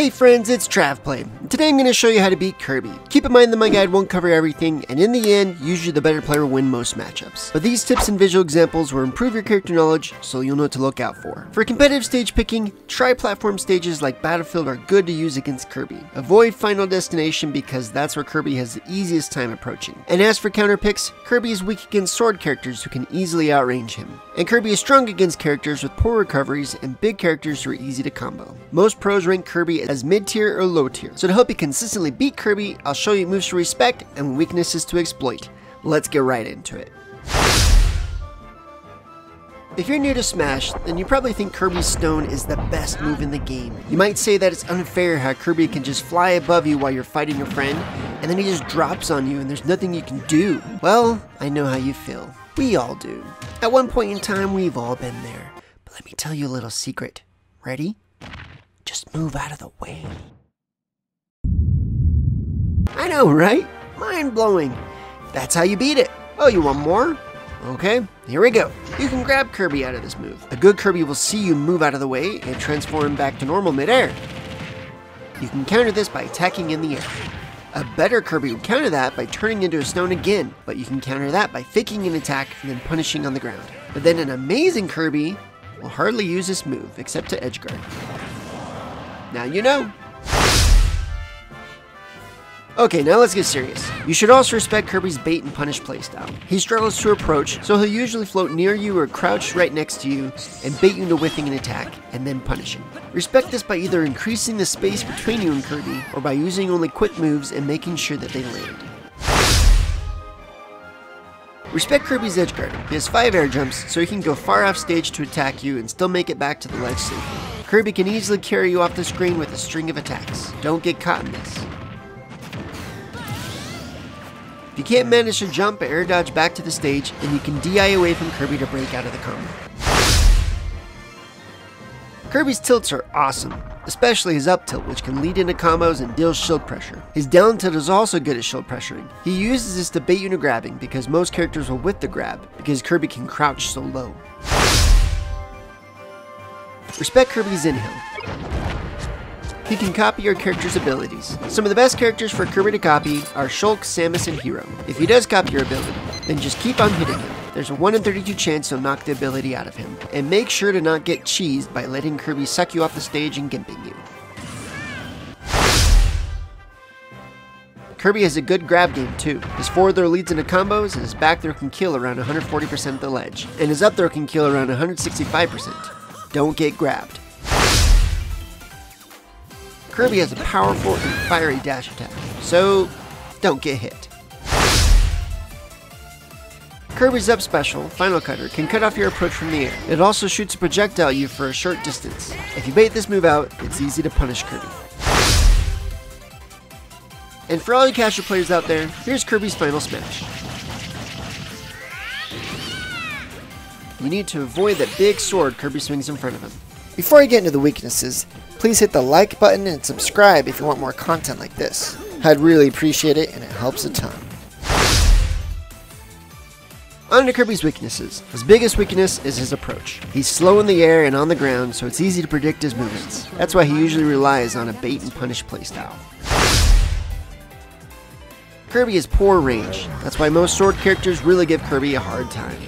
Hey friends, it's TravPlay. Today I'm going to show you how to beat Kirby. Keep in mind that my guide won't cover everything, and in the end, usually the better player will win most matchups. But these tips and visual examples will improve your character knowledge, so you'll know what to look out for. For competitive stage picking, tri-platform stages like Battlefield are good to use against Kirby. Avoid Final Destination because that's where Kirby has the easiest time approaching. And as for counter picks, Kirby is weak against sword characters who can easily outrange him. And Kirby is strong against characters with poor recoveries and big characters who are easy to combo. Most pros rank Kirby as mid-tier or low-tier, so to help you consistently beat Kirby, I'll show you moves to respect and weaknesses to exploit. Let's get right into it. If you're new to Smash, then you probably think Kirby's Stone is the best move in the game. You might say that it's unfair how Kirby can just fly above you while you're fighting your friend, and then he just drops on you and there's nothing you can do. Well, I know how you feel. We all do. At one point in time, we've all been there. But let me tell you a little secret. Ready? Just move out of the way. I know, right? Mind blowing. That's how you beat it. Oh, you want more? Okay, here we go. You can grab Kirby out of this move. A good Kirby will see you move out of the way and transform back to normal midair. You can counter this by attacking in the air. A better Kirby would counter that by turning into a stone again, but you can counter that by faking an attack and then punishing on the ground. But then an amazing Kirby will hardly use this move except to edgeguard. Now you know. Okay, now let's get serious. You should also respect Kirby's bait and punish playstyle. He struggles to approach, so he'll usually float near you or crouch right next to you and bait you into whiffing an attack, and then punishing. Respect this by either increasing the space between you and Kirby, or by using only quick moves and making sure that they land. Respect Kirby's edge guard. He has 5 air jumps, so he can go far off stage to attack you and still make it back to the ledge safely. Kirby can easily carry you off the screen with a string of attacks. Don't get caught in this. You can't manage to jump or air dodge back to the stage, and you can DI away from Kirby to break out of the combo. Kirby's tilts are awesome, especially his up tilt, which can lead into combos and deal shield pressure. His down tilt is also good at shield pressuring. He uses this to bait you into grabbing because most characters will whiff the grab, because Kirby can crouch so low. Respect Kirby's inhale. He can copy your character's abilities. Some of the best characters for Kirby to copy are Shulk, Samus, and Hero. If he does copy your ability, then just keep on hitting him. There's a 1 in 32 chance you'll knock the ability out of him. And make sure to not get cheesed by letting Kirby suck you off the stage and gimping you. Kirby has a good grab game too. His forward throw leads into combos, and his back throw can kill around 140% of the ledge. And his up throw can kill around 165%. Don't get grabbed. Kirby has a powerful and fiery dash attack, so don't get hit. Kirby's up special, Final Cutter, can cut off your approach from the air. It also shoots a projectile at you for a short distance. If you bait this move out, it's easy to punish Kirby. And for all you casual players out there, here's Kirby's final smash. You need to avoid that big sword Kirby swings in front of him. Before I get into the weaknesses, please hit the like button and subscribe if you want more content like this. I'd really appreciate it and it helps a ton. On to Kirby's weaknesses. His biggest weakness is his approach. He's slow in the air and on the ground, so it's easy to predict his movements. That's why he usually relies on a bait and punish playstyle. Kirby has poor range. That's why most sword characters really give Kirby a hard time.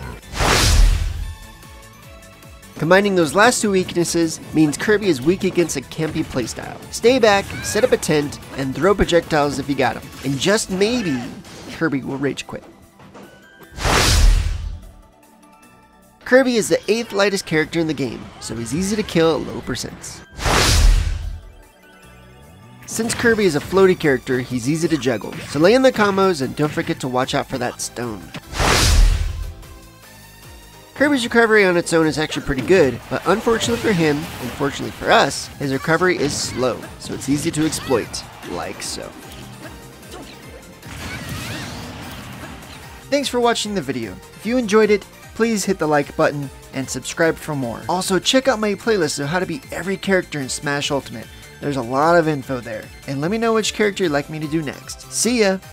Combining those last two weaknesses means Kirby is weak against a campy playstyle. Stay back, set up a tent, and throw projectiles if you got them. And just maybe, Kirby will rage quit. Kirby is the 8th lightest character in the game, so he's easy to kill at low percents. Since Kirby is a floaty character, he's easy to juggle, so lay in the combos and don't forget to watch out for that stone. Kirby's recovery on its own is actually pretty good, but unfortunately for him, and fortunately for us, his recovery is slow, so it's easy to exploit, like so. Thanks for watching the video. If you enjoyed it, please hit the like button and subscribe for more. Also, check out my playlist of how to beat every character in Smash Ultimate. There's a lot of info there. And let me know which character you'd like me to do next. See ya!